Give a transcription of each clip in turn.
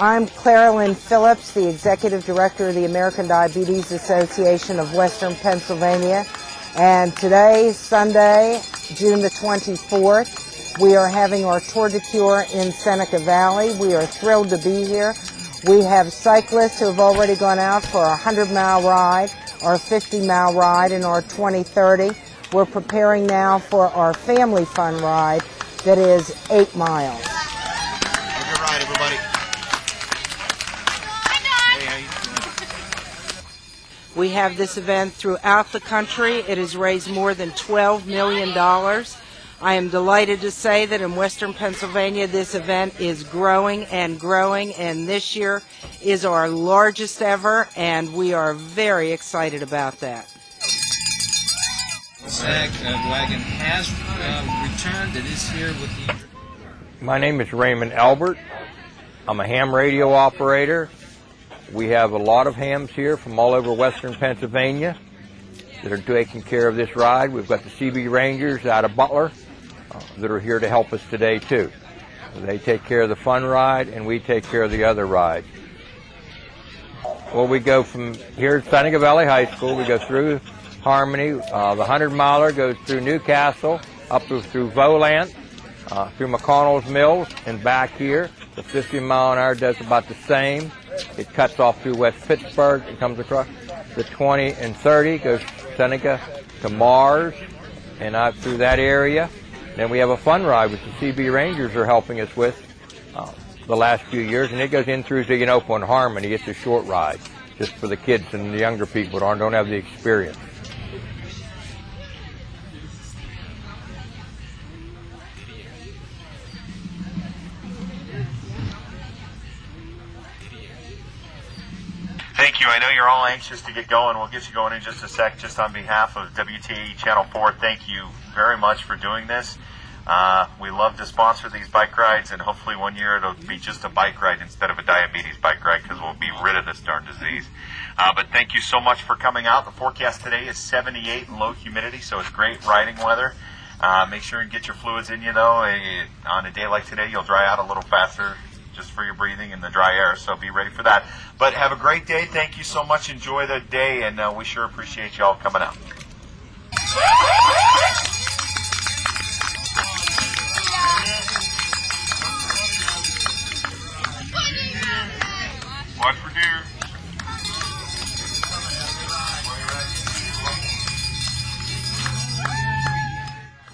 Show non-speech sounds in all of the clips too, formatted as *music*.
I'm Clara Lynn Phillips, the Executive Director of the American Diabetes Association of Western Pennsylvania. And today, Sunday, June the 24th, we are having our Tour de Cure in Seneca Valley. We are thrilled to be here. We have cyclists who have already gone out for a 100 mile ride, our 50 mile ride, and our 2030. We're preparing now for our family fun ride that is eight miles. Have a good ride, everybody. We have this event throughout the country. It has raised more than $12 million. I am delighted to say that in Western Pennsylvania, this event is growing and growing, and this year is our largest ever, and we are very excited about that. SAG uh, wagon has uh, returned. It is here with the. My name is Raymond Albert. I'm a ham radio operator. We have a lot of hams here from all over western Pennsylvania that are taking care of this ride. We've got the CB Rangers out of Butler uh, that are here to help us today too. They take care of the fun ride and we take care of the other ride. Well, we go from here at Seneca Valley High School, we go through Harmony, uh, the 100 miler goes through New Castle, up through, Volant, uh, through McConnell's Mills, and back here. The 50 mile an hour does about the same. It cuts off through West Pittsburgh. It comes across the 20 and 30 goes Seneca to Mars and out through that area. Then we have a fun ride which the CB Rangers are helping us with uh, the last few years, and it goes in through Zelienople and Harmony. It's a short ride just for the kids and the younger people that don't have the experience. Thank you. I know you're all anxious to get going. We'll get you going in just a sec. Just on behalf of WTAE Channel 4, thank you very much for doing this. Uh, we love to sponsor these bike rides, and hopefully one year it'll be just a bike ride instead of a diabetes bike ride because we'll be rid of this darn disease. Uh, but thank you so much for coming out. The forecast today is 78 and low humidity, so it's great riding weather. Uh, make sure and get your fluids in you, though. Uh, on a day like today, you'll dry out a little faster just for your breathing in the dry air, so be ready for that. But have a great day. Thank you so much. Enjoy the day, and uh, we sure appreciate y'all coming out. Watch for deer.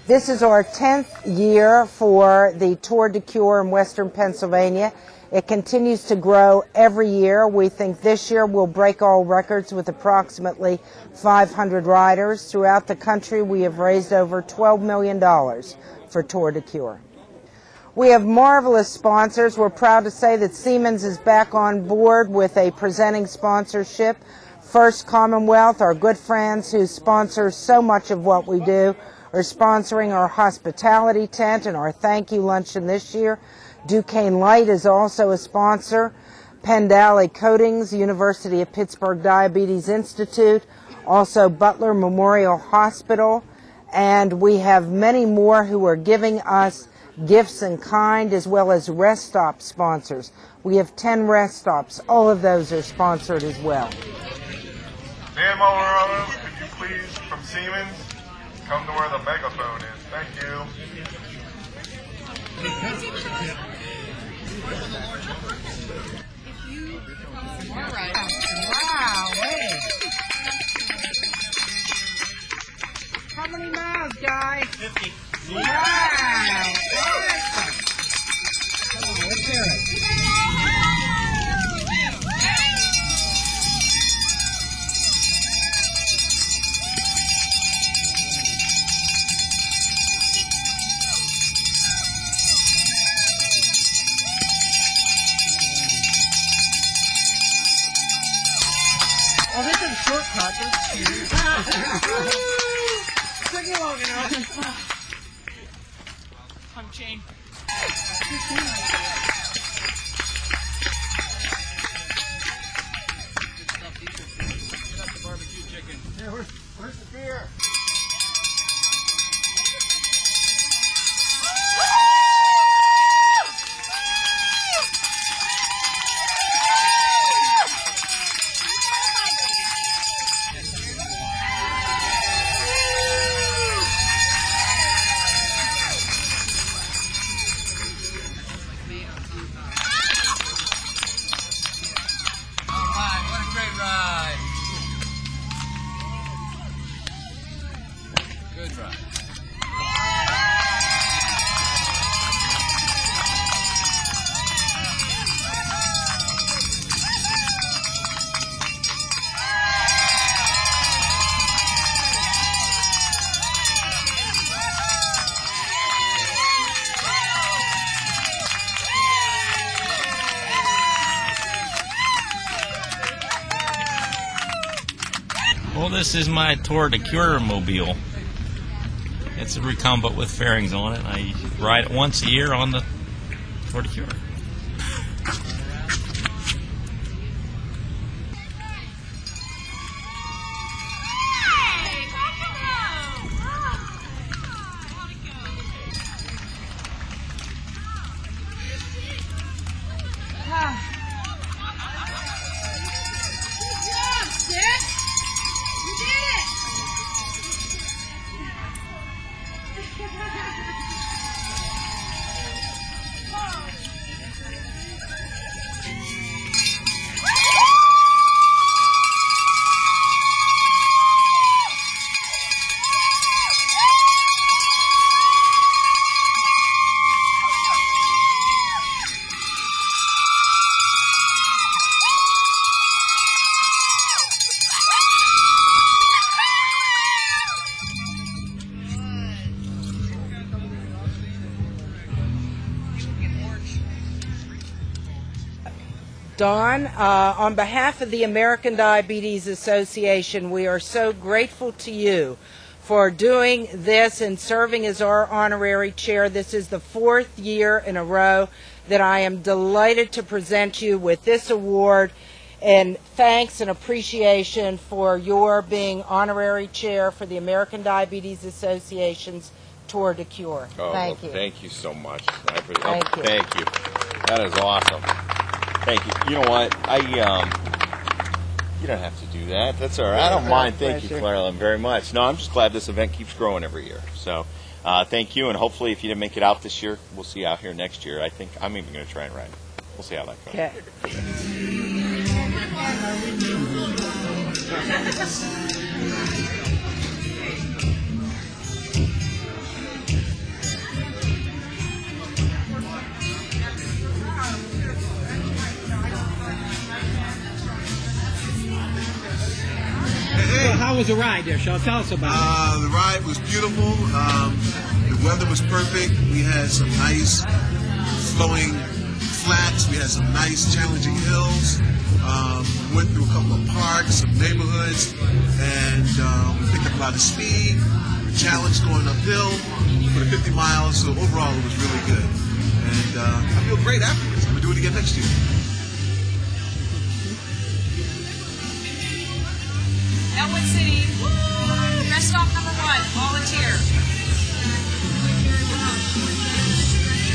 This is our 10th year for the Tour de Cure in Western Pennsylvania. It continues to grow every year. We think this year we'll break all records with approximately 500 riders. Throughout the country, we have raised over $12 million for Tour de Cure. We have marvelous sponsors. We're proud to say that Siemens is back on board with a presenting sponsorship. First Commonwealth, our good friends who sponsor so much of what we do, are sponsoring our hospitality tent and our thank you luncheon this year. Duquesne Light is also a sponsor. Pendali Coatings, University of Pittsburgh Diabetes Institute, also Butler Memorial Hospital, and we have many more who are giving us gifts in kind as well as rest stop sponsors. We have 10 rest stops. All of those are sponsored as well. Dan could you please, from Siemens, come to where the megaphone is? Thank you. Wow, hey. How many miles, guys? 50. Wow. Come on, let's hear it. Long enough. Pump chain. Good run. Well, this is my tour de Cure Mobile. It's a recumbent with fairings on it. I ride it once a year on the Tour de Don, uh, on behalf of the American Diabetes Association, we are so grateful to you for doing this and serving as our honorary chair. This is the fourth year in a row that I am delighted to present you with this award. And thanks and appreciation for your being honorary chair for the American Diabetes Association's Tour de Cure. Oh, Thank well, you. Thank you so much. I, Thank you. Thank you. That is awesome. Thank you. You know what? I um. You don't have to do that. That's all right. I don't mind. Thank you, pleasure. Clarelyn, very much. No, I'm just glad this event keeps growing every year. So, uh, thank you, and hopefully, if you didn't make it out this year, we'll see you out here next year. I think I'm even going to try and ride. We'll see how that goes. Okay. *laughs* was the ride there, Sean? Tell us about Uh, the ride was beautiful. Um, the weather was perfect. We had some nice flowing flats. We had some nice challenging hills. Um, went through a couple of parks, some neighborhoods, and um, picked up a lot of speed. Challenge going uphill for the 50 miles. So overall, it was really good. And uh, I feel great afterwards. I'm gonna do it again next year. City. Rest stop number one. Volunteer.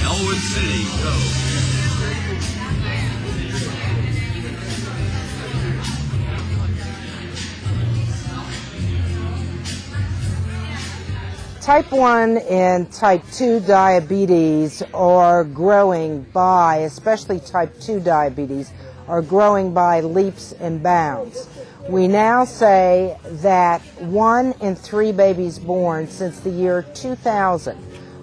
Ellwood City, go. Type 1 and type 2 diabetes are growing by, especially type 2 diabetes, are growing by leaps and bounds. We now say that one in three babies born since the year 2000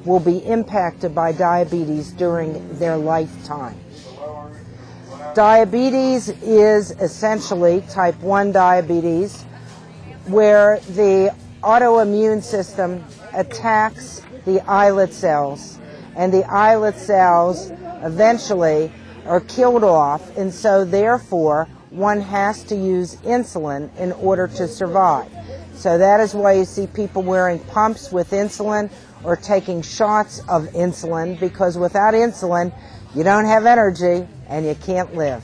will be impacted by diabetes during their lifetime. Diabetes is essentially type 1 diabetes, where the autoimmune system attacks the islet cells, and the islet cells eventually are killed off, and so therefore one has to use insulin in order to survive. So that is why you see people wearing pumps with insulin or taking shots of insulin because without insulin, you don't have energy and you can't live.